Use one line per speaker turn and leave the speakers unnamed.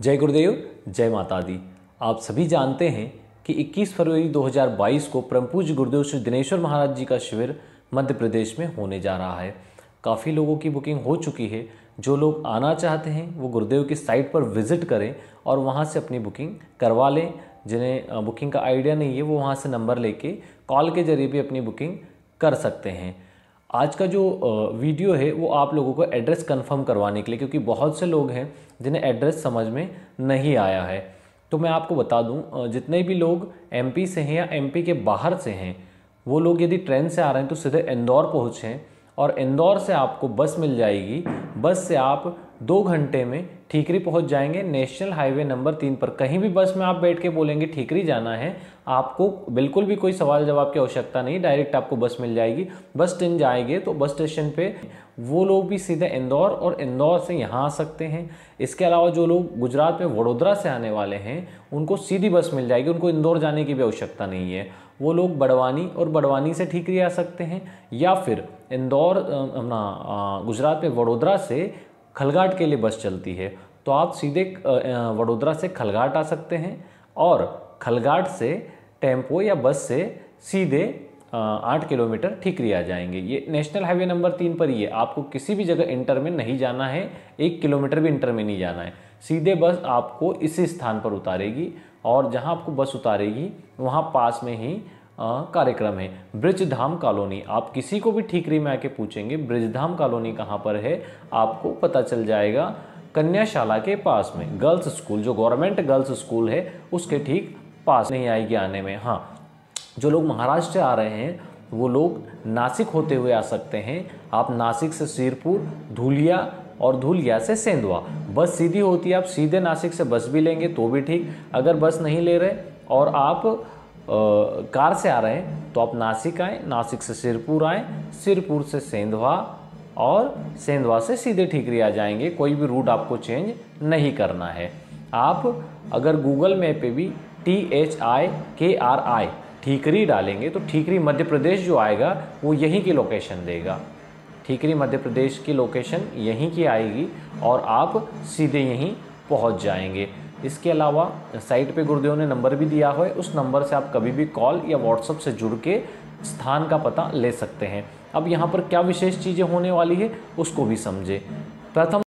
जय गुरुदेव, जय माता दी। आप सभी जानते हैं कि 21 फरवरी 2022 को परम पूज्य गुरुदेव श्री दिनेश्वर महाराज जी का शिविर मध्य प्रदेश में होने जा रहा है। काफ़ी लोगों की बुकिंग हो चुकी है। जो लोग आना चाहते हैं, वो गुरुदेव की साइट पर विज़िट करें और वहाँ से अपनी बुकिंग करवा लें। जिन्हें बुकिंग का आइडिया नहीं है, वो वहाँ से नंबर लेके कॉल के ज़रिए भी अपनी बुकिंग कर सकते हैं। आज का जो वीडियो है, वो आप लोगों को एड्रेस कंफर्म करवाने के लिए, क्योंकि बहुत से लोग हैं जिन्हें एड्रेस समझ में नहीं आया है। तो मैं आपको बता दूँ जितने भी लोग एमपी से हैं या एमपी के बाहर से हैं, वो लोग यदि ट्रेन से आ रहे हैं तो सीधे इंदौर पहुँचें और इंदौर से आपको बस मिल जाएगी। बस से आप दो घंटे में ठीकरी पहुँच जाएँगे। नेशनल हाईवे नंबर तीन पर। कहीं भी बस में आप बैठ के बोलेंगे, ठीकरी जाना है। आपको बिल्कुल भी कोई सवाल जवाब की आवश्यकता नहीं, डायरेक्ट आपको बस मिल जाएगी। बस स्टैंड जाएँगे तो बस स्टेशन पे वो लोग भी सीधे इंदौर और इंदौर से यहाँ आ सकते हैं। इसके अलावा जो लोग गुजरात में वडोदरा से आने वाले हैं, उनको सीधी बस मिल जाएगी। उनको इंदौर जाने की भी आवश्यकता नहीं है। वो लोग बड़वानी और बड़वानी से ठीकरी आ सकते हैं या फिर इंदौर अपना गुजरात में वडोदरा से खलघाट के लिए बस चलती है तो आप सीधे वडोदरा से खलघाट आ सकते हैं और खलघाट से टेंपो या बस से सीधे आठ किलोमीटर ठीकरी आ जाएँगे। ये नेशनल हाईवे नंबर तीन पर ही है। आपको किसी भी जगह इंटर में नहीं जाना है, एक किलोमीटर भी इंटर में नहीं जाना है। सीधे बस आपको इसी स्थान पर उतारेगी और जहाँ आपको बस उतारेगी, वहाँ पास में ही कार्यक्रम है। ब्रिजधाम कॉलोनी। आप किसी को भी ठीकरी में आके पूछेंगे, ब्रिजधाम कॉलोनी कहाँ पर है, आपको पता चल जाएगा कन्याशाला के पास में। गर्ल्स स्कूल, जो गवर्नमेंट गर्ल्स स्कूल है, उसके ठीक पास नहीं आएगी आने में। हाँ जो लोग महाराष्ट्र आ रहे हैं, वो लोग नासिक होते हुए आ सकते हैं। आप नासिक से सिरपुर, धुलिया और धुलिया से सेंधवा। बस सीधी होती है, आप सीधे नासिक से बस भी लेंगे तो भी ठीक। अगर बस नहीं ले रहे और आप कार से आ रहे हैं तो आप नासिक आए, नासिक से सिरपुर आए, सिरपुर से सेंधवा और सेंधवा से सीधे ठीकरी आ जाएँगे, कोई भी रूट आपको चेंज नहीं करना है। आप अगर गूगल मैप पे भी टी एच आई के आर आई ठीकरी डालेंगे तो ठीकरी मध्य प्रदेश जो आएगा, वो यहीं की लोकेशन देगा। ठीकरी मध्य प्रदेश की लोकेशन यहीं की आएगी और आप सीधे यहीं पहुँच जाएँगे। इसके अलावा साइट पे गुरुदेव ने नंबर भी दिया हुआ है। उस नंबर से आप कभी भी कॉल या व्हाट्सअप से जुड़ के स्थान का पता ले सकते हैं। अब यहाँ पर क्या विशेष चीज़ें होने वाली है, उसको भी समझे। प्रथम